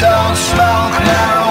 Don't smoke now.